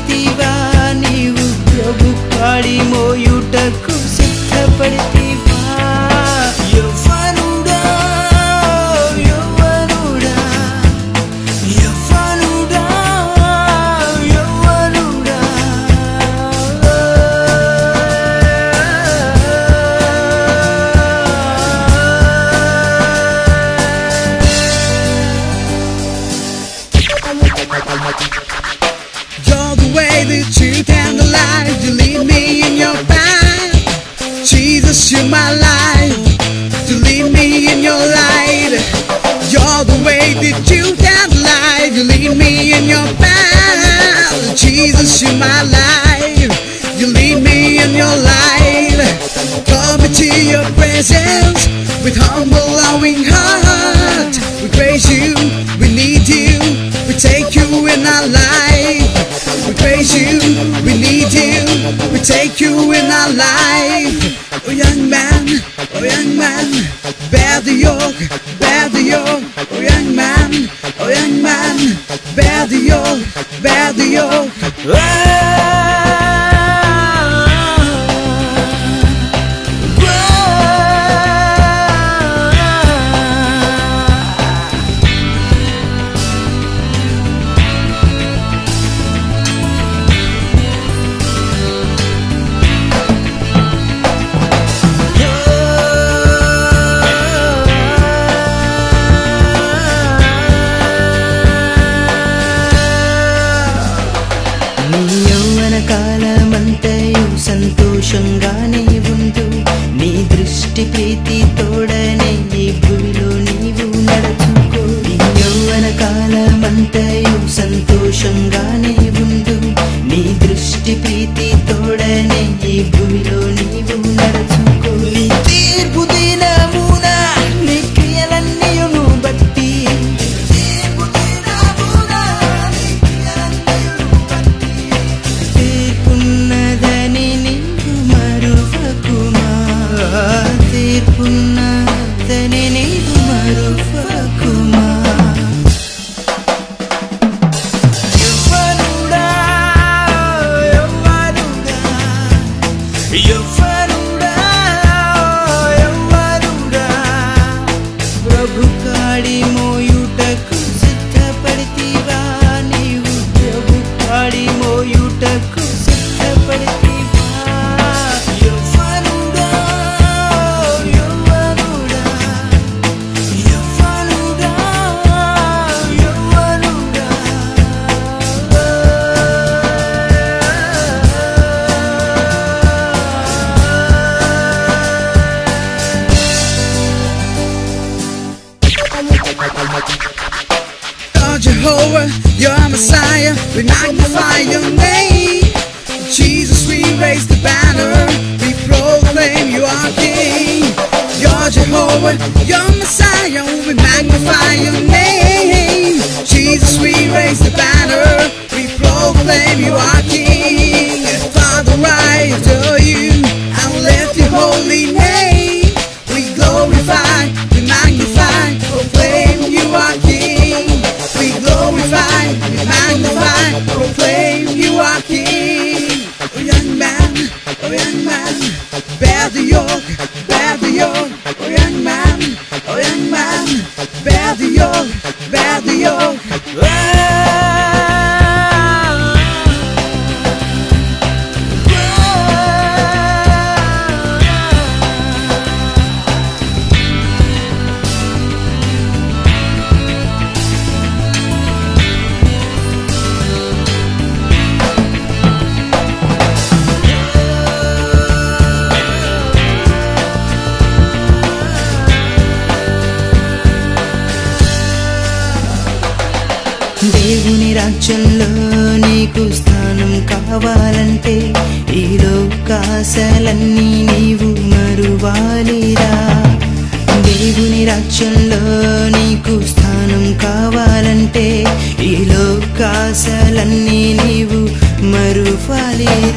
ప్రతివాణి నీవు ప్రభు పాడి మోయుటకు సిద్ధపడితి You're my life. You lead me in your light. You're the way, truth, and the life. You lead me in your path. Jesus, you're my life. You lead me in your light. Come into your presence with humble, loving heart. We praise you, we need you, we take you in our life. We praise you, we need you, we take you in our life. Oh young man, oh bear the yoke, bear the yoke. Oh young man, oh young man, bear the yoke, bear the yoke. నీ ोडने यु गाडी मोयुकी Jehovah, you're Messiah, we magnify your name. Jesus, we raise the banner, we proclaim you are King. You're Jehovah, you're Messiah, we magnify your name. కావాలంటే ఈ లోకాశలన్నీ నీవు మరువాలిరా. దేవుని రాజ్యంలో నీకు స్థానం కావాలంటే ఈ లోకాశలన్నీ నీవు మరువాలిరా.